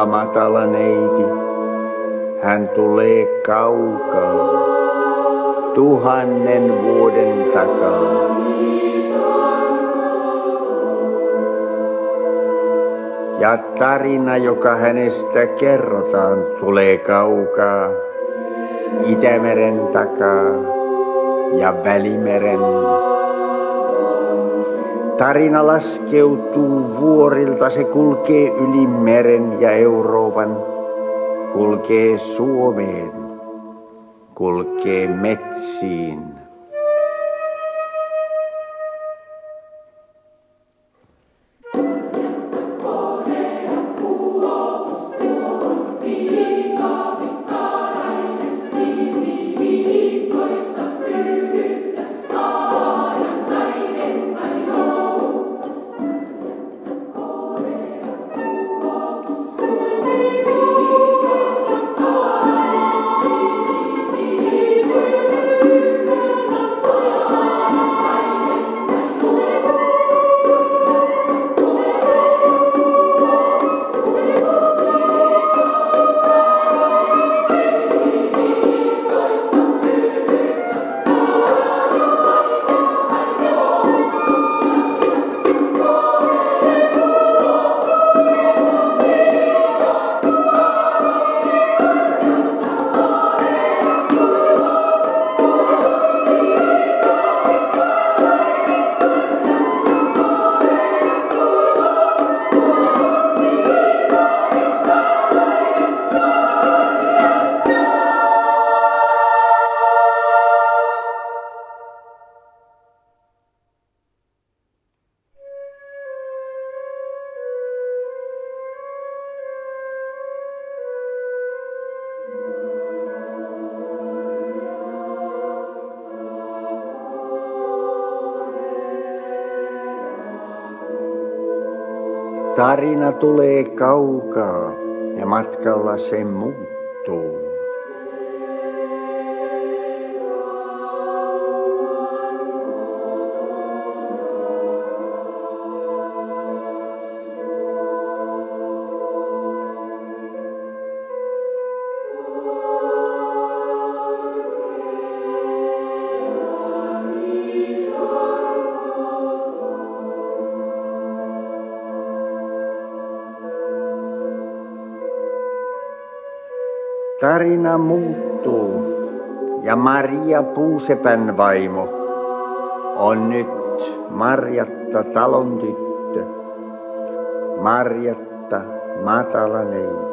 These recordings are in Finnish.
Marjatta matala neiti, hän tulee kaukaa, tuhannen vuoden takaa. Ja tarina, joka hänestä kerrotaan, tulee kaukaa, Itämeren takaa ja Välimeren. Tarina laskeutuu vuorilta, se kulkee yli meren ja Euroopan, kulkee Suomeen, kulkee metsiin. Tarina tulee kaukaa ja matkalla se muuttuu. Tarina muuttuu ja Maria Puusepän vaimo on nyt Marjatta talon tyttö. Marjatta matala neiti.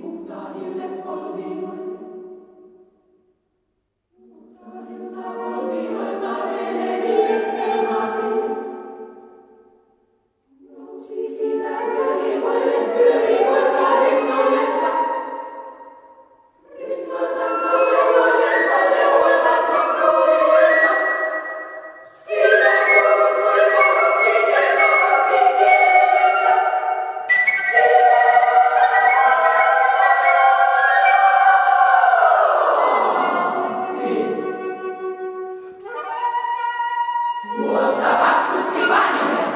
puttali le polvino О, собак Субсивания!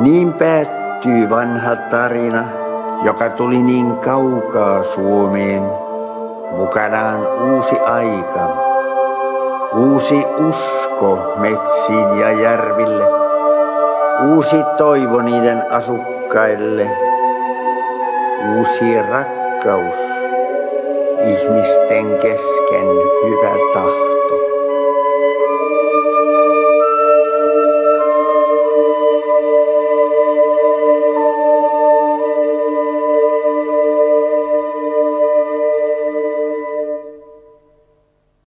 Niin päättyy vanha tarina, joka tuli niin kaukaa Suomeen. Mukanaan uusi aika, uusi usko metsiin ja järville, uusi toivo niiden asukkaille, uusi rakkaus ihmisten kesken hyvä tahto.